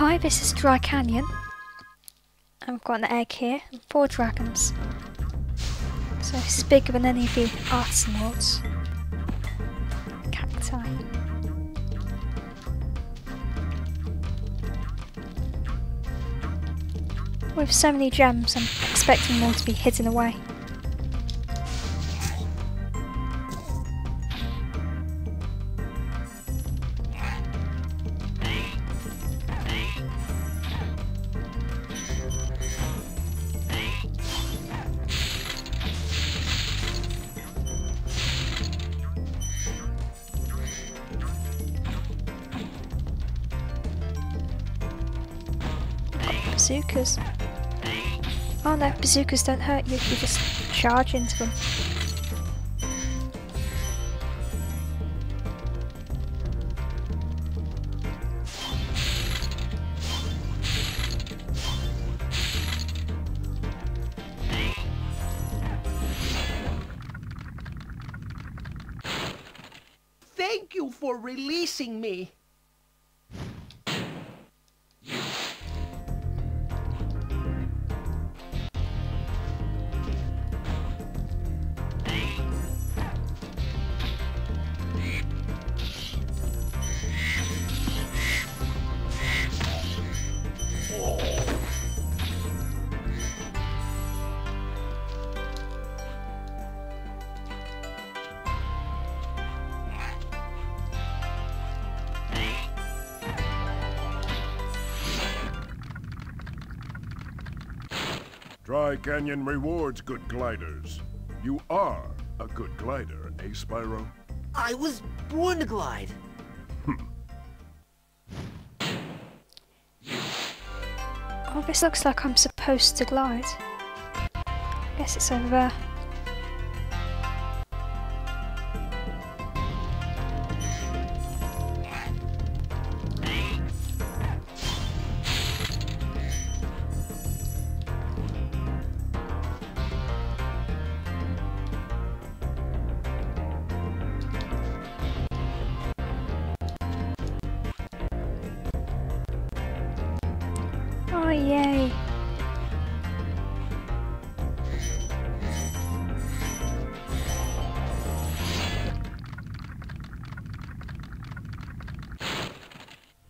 Hi, this is Dry Canyon. I've got an egg here and four dragons. So this is bigger than any of the worlds. Cacti. With so many gems, I'm expecting more to be hidden away. Bazookas. Oh no, bazookas don't hurt you if you just charge into them. Thank you for releasing me. Dry Canyon rewards good gliders. You are a good glider, eh, Spyro? I was born to glide. Oh, this looks like I'm supposed to glide. Guess it's over there. Oh, yay.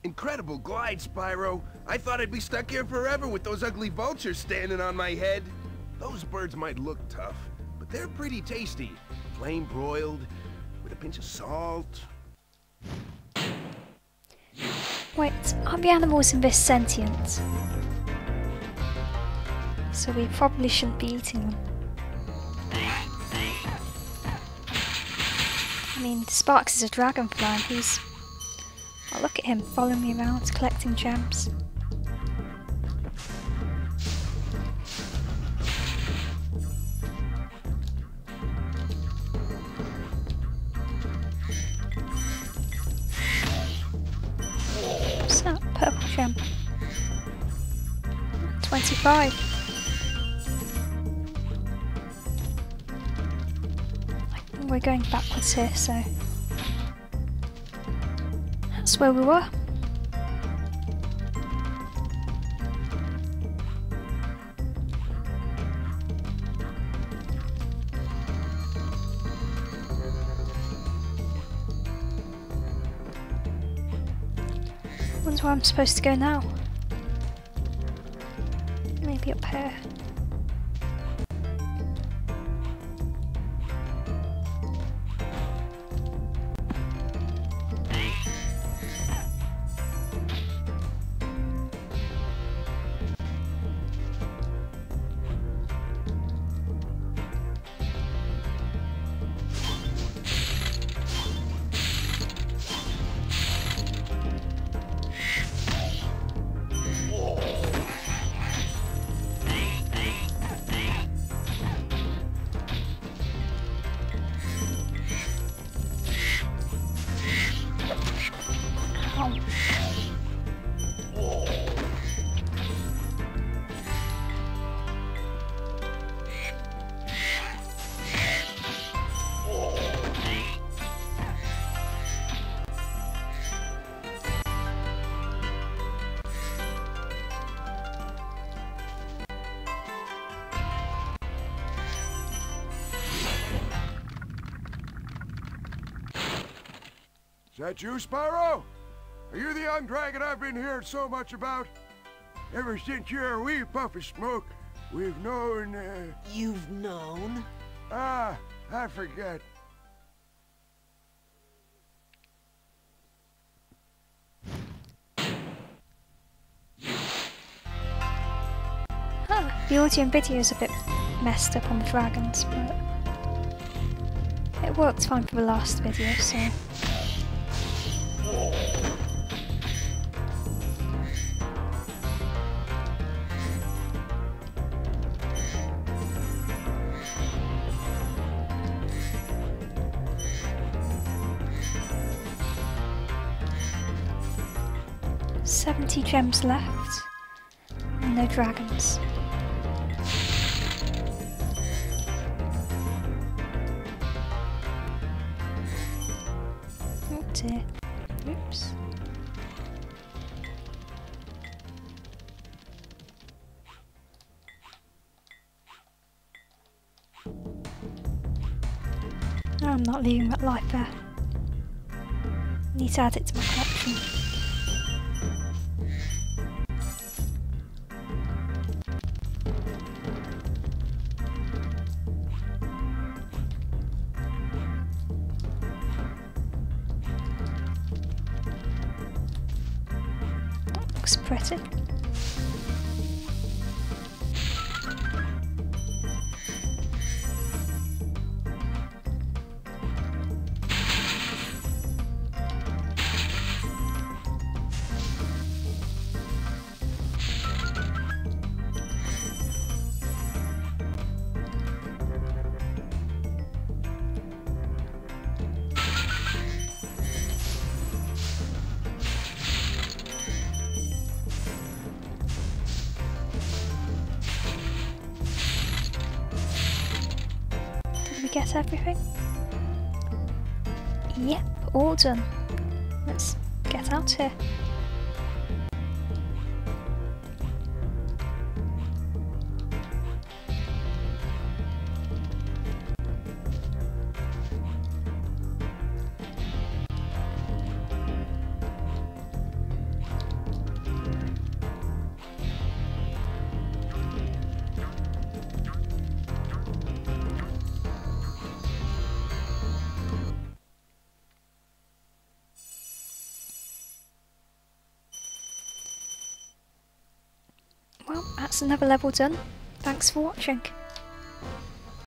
Incredible glide, Spyro. I thought I'd be stuck here forever with those ugly vultures standing on my head. Those birds might look tough, but they're pretty tasty. Flame broiled, with a pinch of salt. Wait, aren't the animals in this sentient? So we probably shouldn't be eating them. I mean, Sparx is a dragonfly he's... Oh, look at him following me around, collecting gems. Purple 25. We're going backwards here, so... That's where we were. Wonder where I'm supposed to go now. Maybe up here. That you, Spyro? Are you the young dragon I've been hearing so much about? Ever since you're a wee puff of smoke, we've known, uh... You've known? Ah, I forget. The audio and video is a bit messed up on the dragons, but it worked fine for the last video, so. Seventy gems left. and No dragons. Oh dear. Oops. I'm not leaving that life there. Need to add it to my collection. Looks pretty. Get everything? Yep, all done. Let's get out here. That's another level done. Thanks for watching.